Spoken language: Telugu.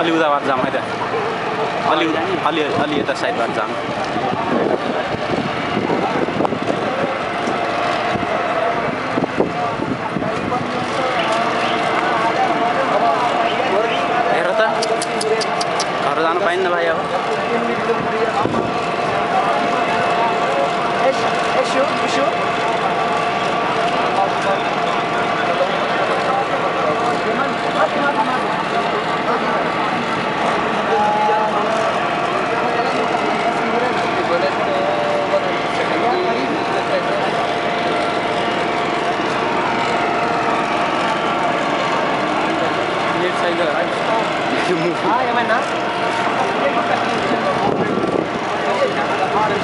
अलि उताबाट जाऊँ है त अलि अलि अलि यता साइडबाट जाऊँ ఏమైనా ఆరు